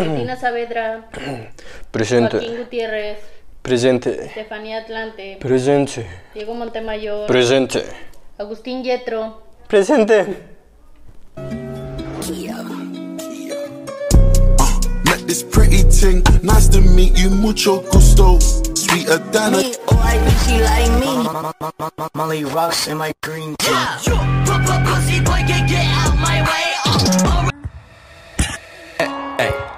Valentina Saavedra, Presente. Joaquín Gutiérrez, Presente. Estefanía Atlante, Presente. Diego Montemayor, Presente. Agustín Yetro, Presente. Met this pretty thing, nice to meet you, mucho gusto. Sweeter than a me, or I think she like me. Molly rocks in my green tea. Pussy boy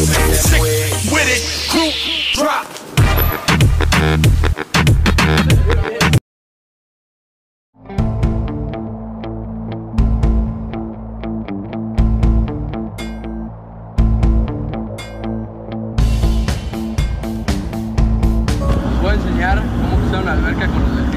With it, group drop. Voy a enseñar cómo usar una alberca con los